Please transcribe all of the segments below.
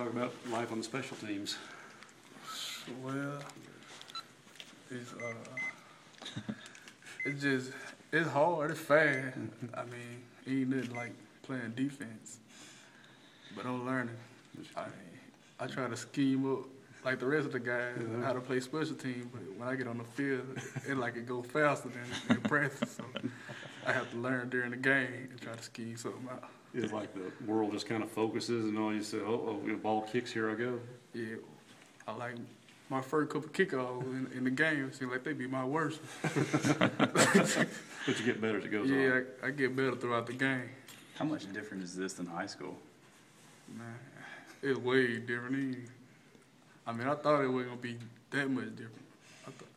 talk about life on the special teams. Well, it's uh, it's just it's hard. It's fast. I mean, ain't nothing like playing defense, but I'm learning. I I try to scheme up like the rest of the guys how to play special team, but when I get on the field, it like it goes faster than in practice. So I have to learn during the game and try to scheme something out. It's like the world just kind of focuses and all you say, oh, oh, the ball kicks, here I go. Yeah, I like my first couple kickoffs in, in the game. It seemed like they be my worst. But you get better as it goes on. Yeah, I, I get better throughout the game. How much different is this than high school? Man, it's way different. Even- I mean, I thought it wasn't gonna be that much different. I thought,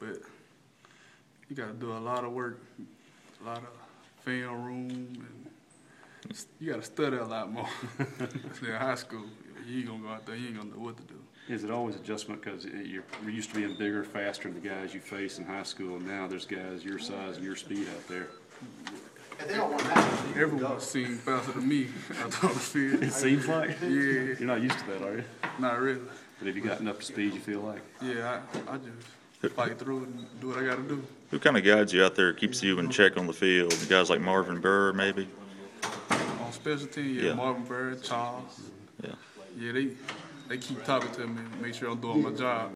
but you got to do a lot of work, a lot of film room, and you got to study a lot more. than high school, you ain't gonna go out there. You ain't gonna know what to do. Is it always adjustment because you're you're used to being bigger, faster than the guys you face in high school, and now there's guys your size and your speed out there. If they don't want that, Everyone go. seemed faster than me out on the field. It seems like Yeah, you're not used to that, are you? not really. But have you gotten up to speed? You feel like? Yeah, I, I just fight through and do what I got to do. Who kind of guides you out there, keeps you in check on the field? Guys like Marvin Burr, maybe? On special team, yeah, Yeah. Marvin Burr, Charles. Yeah. Yeah, they they keep talking to me, make sure I'm doing my job.